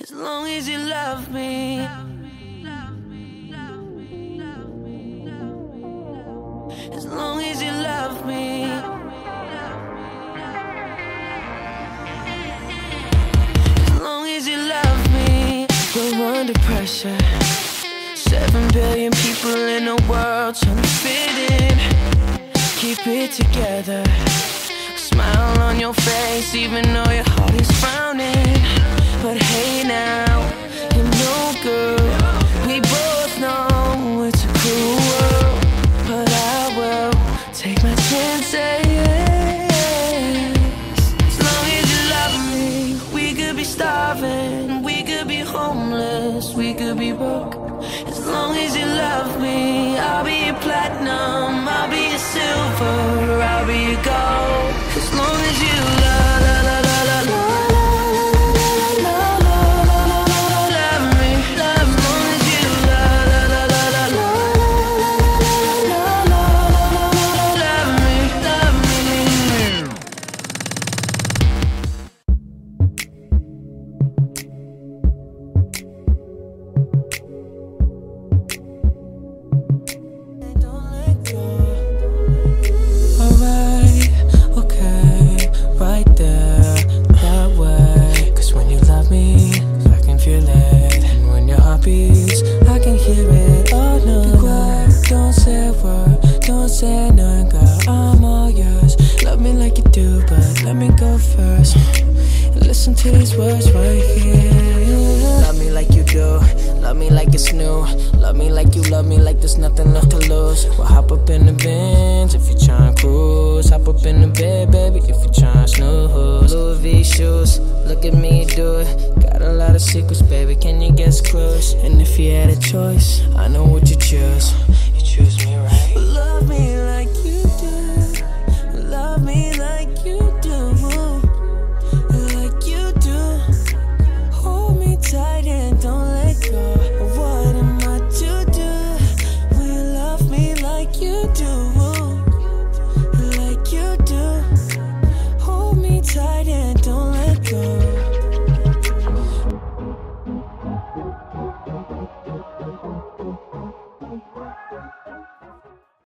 As long as you love me. As long as you love me. As long as you love me. We're under pressure. Seven billion people in the world trying to fit in. Keep it together. Smile on your face, even though your heart is frowning. Starving, we could be homeless, we could be broke. As I can hear it. No, be quiet, don't say a word, don't say nothing, girl. I'm all yours. Love me like you do, but let me go first. And listen to these words right here. Love me like you do, love me like it's new. Love me like you love me, like there's nothing left to lose. Well, hop up in the Benz if you're up in the bed, baby, if you're trying to snooze. Louis V shoes, look at me do it. Got a lot of secrets, baby, can you guess clues? And if you had a choice, I know what you choose. You choose me right.